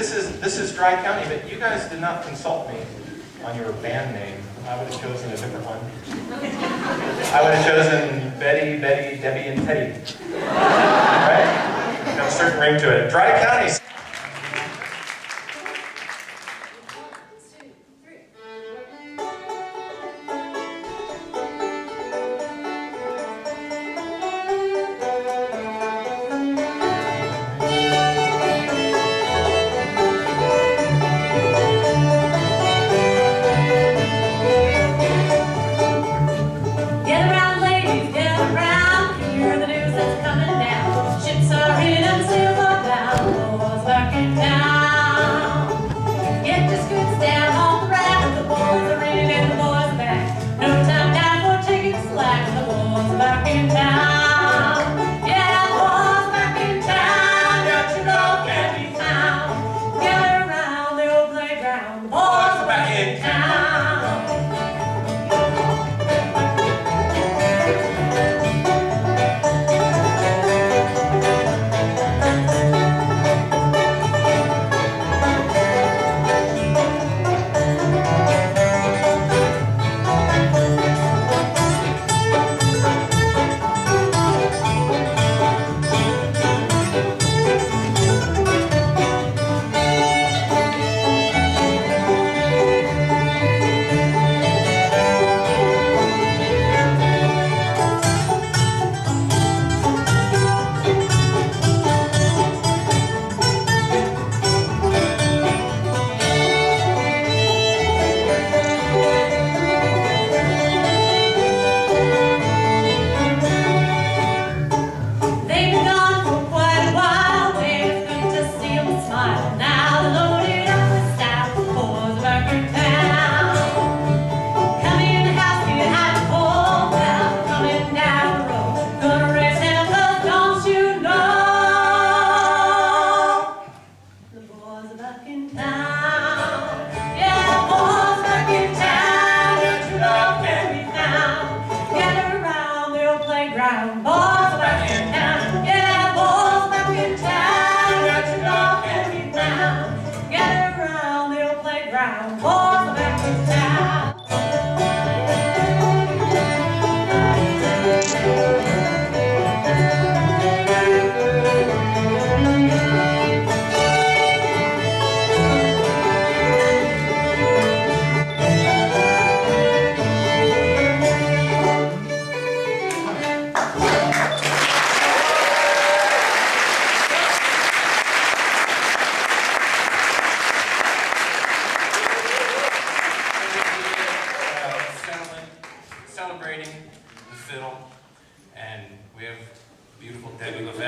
this is this is Dry County, but you guys did not consult me on your band name. I would have chosen a different one. I would have chosen Betty, Betty, Debbie, and Teddy. Right? Got a certain ring to it. Dry County. Are back in town.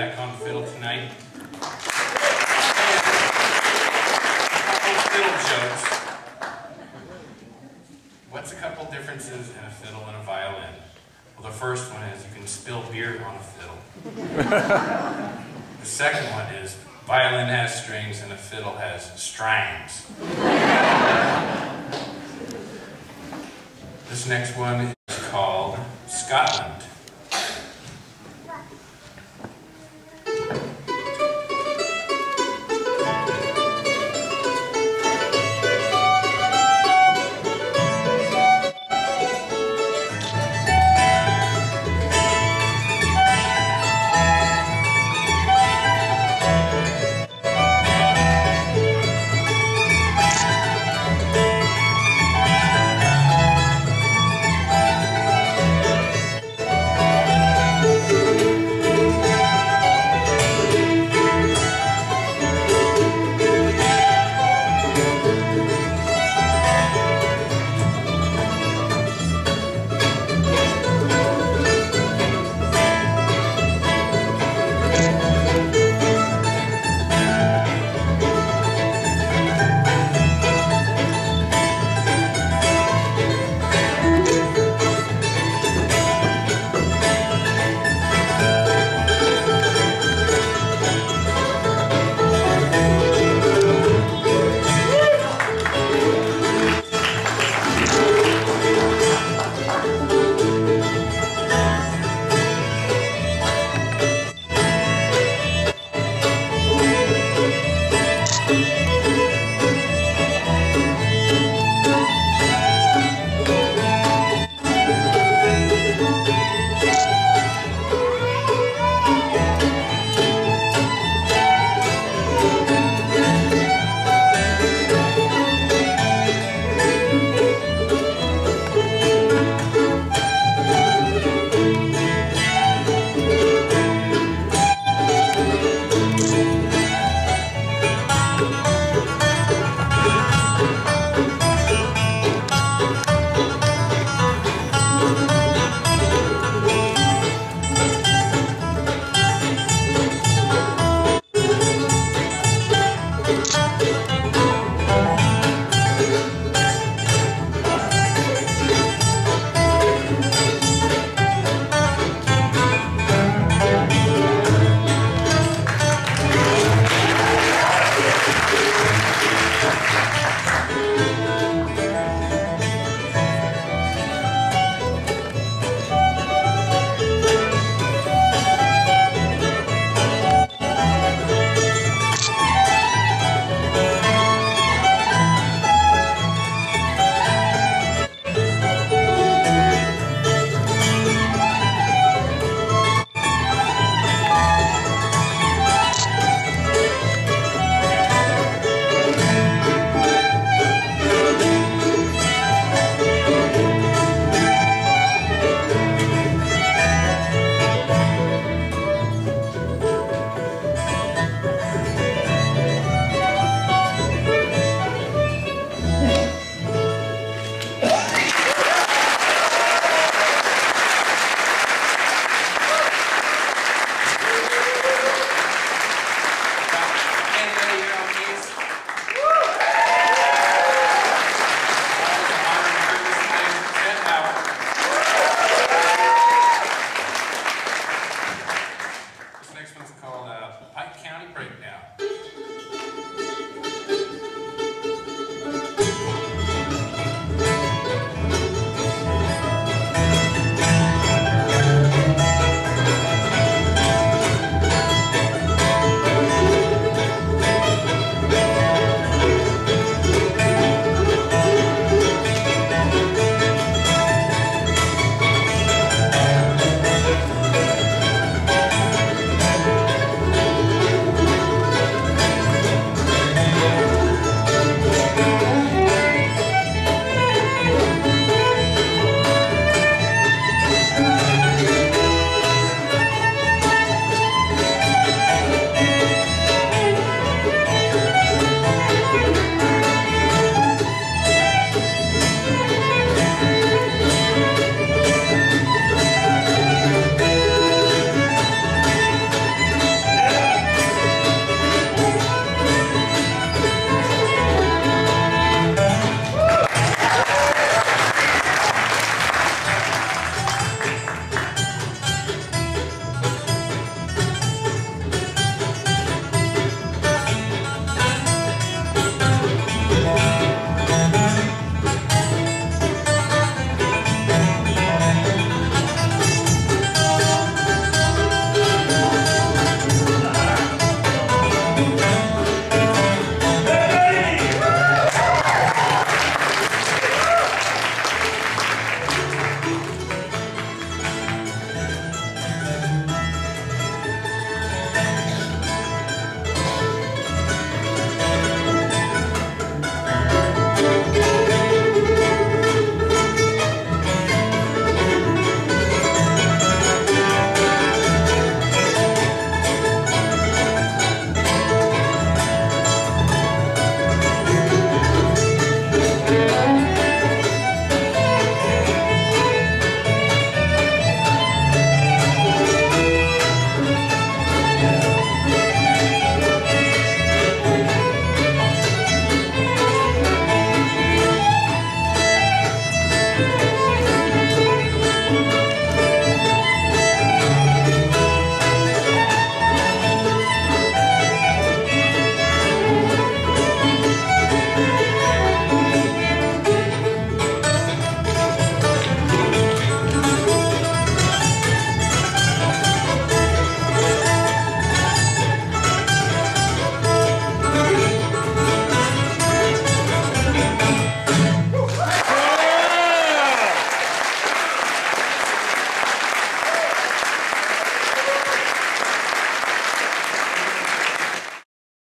LeVeck on fiddle tonight. What's a couple differences in a fiddle and a violin? Well, the first one is you can spill beer on a fiddle. the second one is violin has strings and a fiddle has strings. This next one is called Scotland.